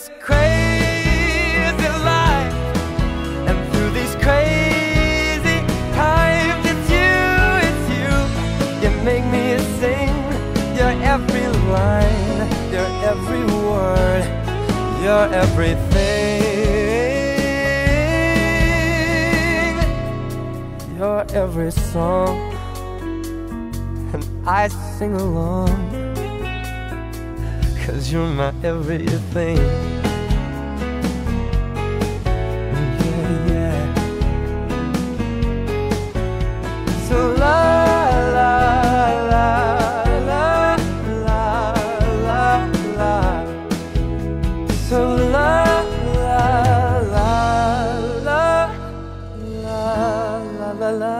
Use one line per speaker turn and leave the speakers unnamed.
This crazy life, and through these crazy times, it's you, it's you. You make me sing every line, every word, everything. Every song, and I sing along. Cause you're my everything Yeah, yeah So la la la la la la la So la la la la la la la